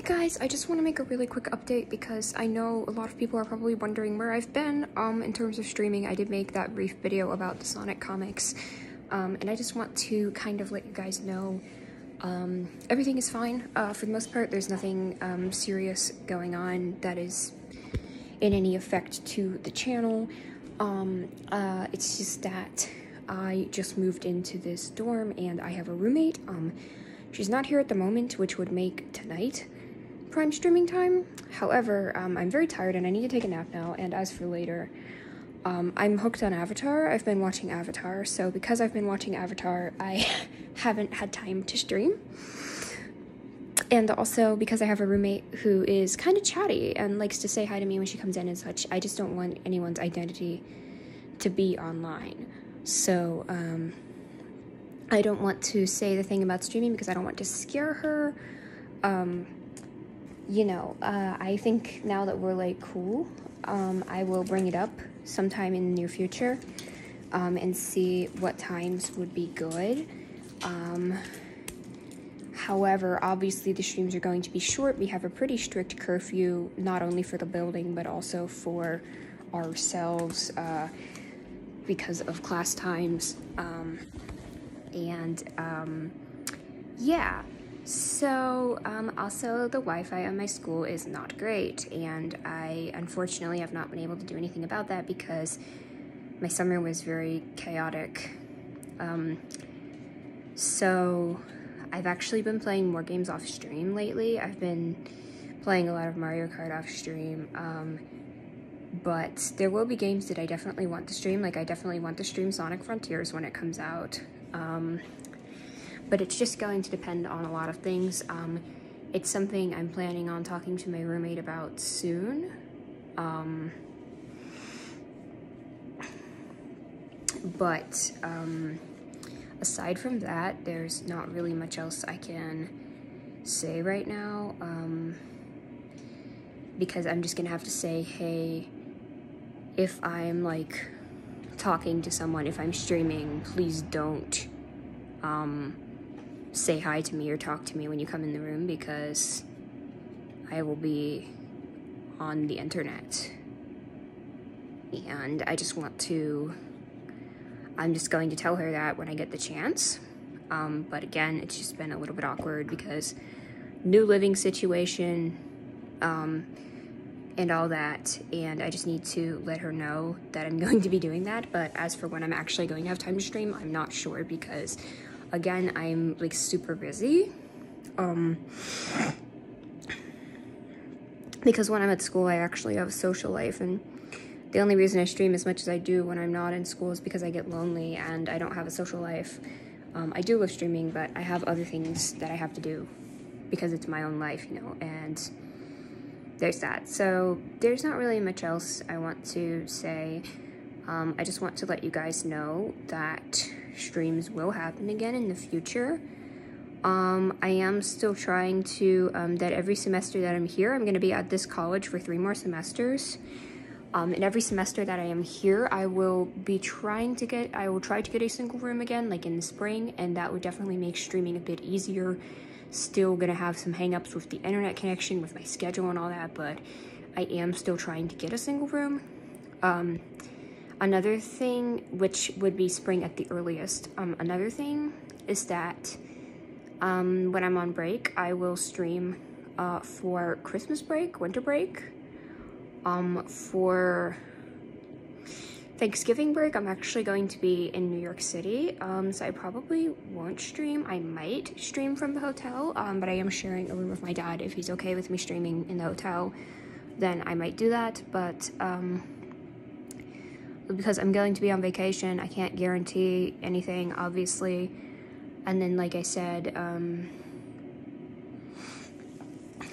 Hey guys, I just want to make a really quick update because I know a lot of people are probably wondering where I've been um, in terms of streaming. I did make that brief video about the Sonic comics, um, and I just want to kind of let you guys know um, everything is fine. Uh, for the most part, there's nothing um, serious going on that is in any effect to the channel. Um, uh, it's just that I just moved into this dorm and I have a roommate. Um, she's not here at the moment, which would make tonight prime streaming time. However, um, I'm very tired and I need to take a nap now. And as for later, um, I'm hooked on Avatar. I've been watching Avatar, so because I've been watching Avatar, I haven't had time to stream. And also because I have a roommate who is kind of chatty and likes to say hi to me when she comes in and such, I just don't want anyone's identity to be online. So, um, I don't want to say the thing about streaming because I don't want to scare her. Um, you know, uh, I think now that we're like cool, um, I will bring it up sometime in the near future um, and see what times would be good. Um, however, obviously the streams are going to be short. We have a pretty strict curfew, not only for the building, but also for ourselves uh, because of class times. Um, and um, yeah. So, um, also, the Wi Fi on my school is not great, and I unfortunately have not been able to do anything about that because my summer was very chaotic. Um, so, I've actually been playing more games off stream lately. I've been playing a lot of Mario Kart off stream. Um, but there will be games that I definitely want to stream. Like, I definitely want to stream Sonic Frontiers when it comes out. Um, but it's just going to depend on a lot of things. Um, it's something I'm planning on talking to my roommate about soon. Um, but um, aside from that, there's not really much else I can say right now um, because I'm just gonna have to say, hey, if I'm like talking to someone, if I'm streaming, please don't um, say hi to me or talk to me when you come in the room because I will be on the internet. And I just want to, I'm just going to tell her that when I get the chance. Um, but again, it's just been a little bit awkward because new living situation um, and all that. And I just need to let her know that I'm going to be doing that. But as for when I'm actually going to have time to stream, I'm not sure because again, I'm like super busy. Um, because when I'm at school, I actually have a social life, and the only reason I stream as much as I do when I'm not in school is because I get lonely and I don't have a social life. Um, I do love streaming, but I have other things that I have to do because it's my own life, you know, and there's that. So there's not really much else I want to say. Um, I just want to let you guys know that streams will happen again in the future. Um, I am still trying to, um, that every semester that I'm here, I'm going to be at this college for three more semesters. Um, and every semester that I am here, I will be trying to get, I will try to get a single room again, like in the spring, and that would definitely make streaming a bit easier. Still gonna have some hangups with the internet connection, with my schedule and all that, but I am still trying to get a single room. Um, Another thing, which would be spring at the earliest, um, another thing is that um, when I'm on break, I will stream uh, for Christmas break, winter break. Um, for Thanksgiving break, I'm actually going to be in New York City, um, so I probably won't stream. I might stream from the hotel, um, but I am sharing a room with my dad. If he's okay with me streaming in the hotel, then I might do that, but um, because I'm going to be on vacation, I can't guarantee anything, obviously. And then, like I said, um,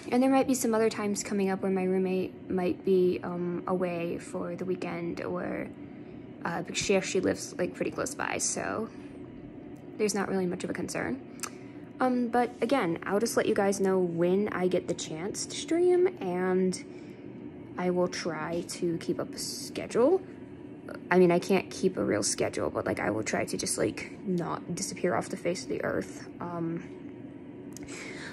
and there might be some other times coming up where my roommate might be um, away for the weekend or uh, because she actually lives like pretty close by, so there's not really much of a concern. Um, but again, I'll just let you guys know when I get the chance to stream and I will try to keep up a schedule. I mean, I can't keep a real schedule, but like I will try to just like not disappear off the face of the earth. Um,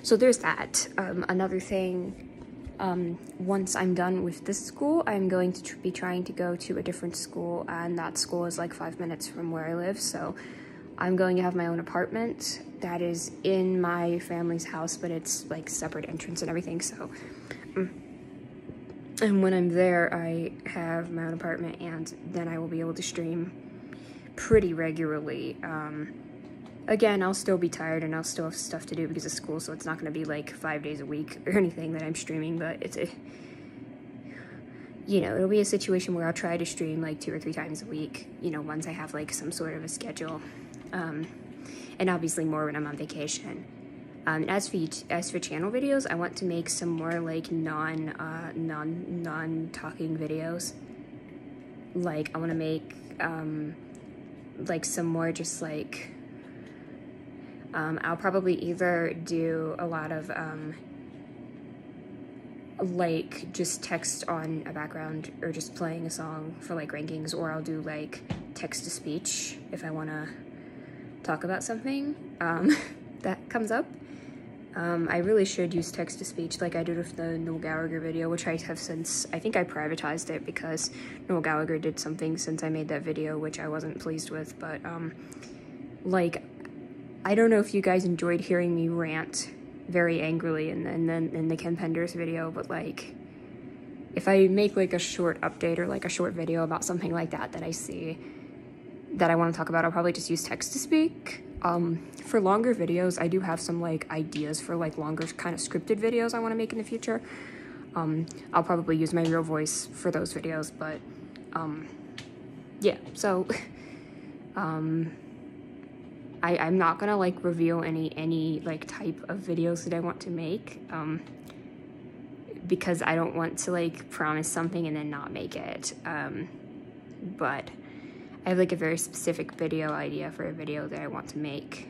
so there's that. Um, another thing, um, once I'm done with this school, I'm going to tr be trying to go to a different school, and that school is like five minutes from where I live, so I'm going to have my own apartment that is in my family's house, but it's like separate entrance and everything, so. Mm. And when I'm there, I have my own apartment, and then I will be able to stream pretty regularly. Um, again, I'll still be tired and I'll still have stuff to do because of school, so it's not going to be like five days a week or anything that I'm streaming, but it's a, you know, it'll be a situation where I'll try to stream like two or three times a week, you know, once I have like some sort of a schedule. Um, and obviously more when I'm on vacation. Um, as for as for channel videos, I want to make some more like non uh, non non talking videos. Like I want to make um, like some more just like um, I'll probably either do a lot of um, like just text on a background or just playing a song for like rankings or I'll do like text to speech if I want to talk about something um, that comes up. Um, I really should use text to speech like I did with the Noel Gallagher video, which I have since, I think I privatized it because Noel Gallagher did something since I made that video, which I wasn't pleased with, but, um, like, I don't know if you guys enjoyed hearing me rant very angrily and then in, in the Ken Penders video, but, like, if I make, like, a short update or, like, a short video about something like that that I see that I want to talk about, I'll probably just use text to speak um, for longer videos, I do have some like ideas for like longer kind of scripted videos I want to make in the future. Um, I'll probably use my real voice for those videos, but um, yeah, so um, I, I'm not gonna like reveal any any like type of videos that I want to make um, because I don't want to like promise something and then not make it. Um, but I have like a very specific video idea for a video that I want to make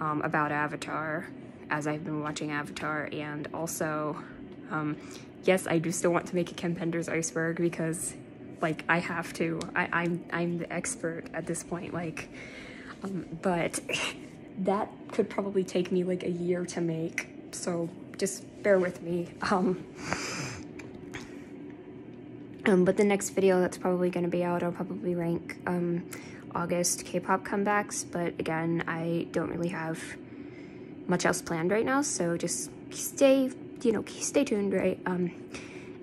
um, about Avatar as I've been watching Avatar and also um, yes I do still want to make a Ken Penders iceberg because like I have to. I, I'm I'm the expert at this point like um, but that could probably take me like a year to make so just bear with me. Um um, but the next video that's probably going to be out, I'll probably rank um, August K-pop comebacks. But again, I don't really have much else planned right now, so just stay, you know, stay tuned, right? Um,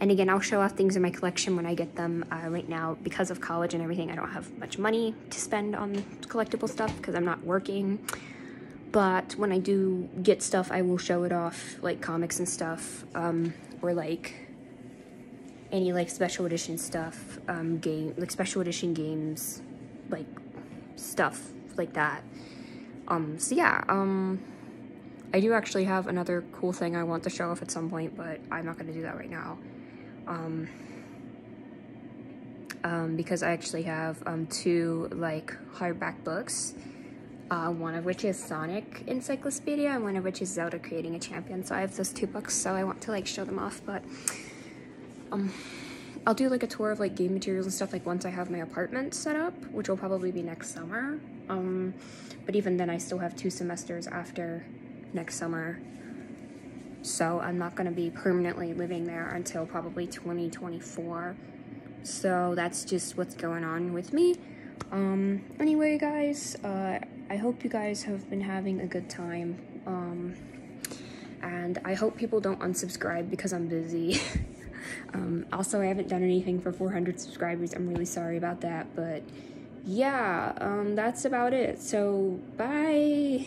and again, I'll show off things in my collection when I get them. Uh, right now, because of college and everything, I don't have much money to spend on collectible stuff because I'm not working. But when I do get stuff, I will show it off, like comics and stuff, um, or like any like special edition stuff, um, game like special edition games, like stuff like that. Um, so yeah, um, I do actually have another cool thing I want to show off at some point, but I'm not gonna do that right now. Um, um, because I actually have um, two like hardback books. Uh, one of which is Sonic Encyclopedia and one of which is Zelda Creating a Champion. So I have those two books, so I want to like show them off, but um, I'll do like a tour of like game materials and stuff like once I have my apartment set up, which will probably be next summer. Um, but even then I still have two semesters after next summer. So I'm not gonna be permanently living there until probably 2024. So that's just what's going on with me. Um, anyway, guys, uh, I hope you guys have been having a good time. Um, and I hope people don't unsubscribe because I'm busy. Um, also, I haven't done anything for 400 subscribers. I'm really sorry about that, but yeah, um, that's about it. So, bye.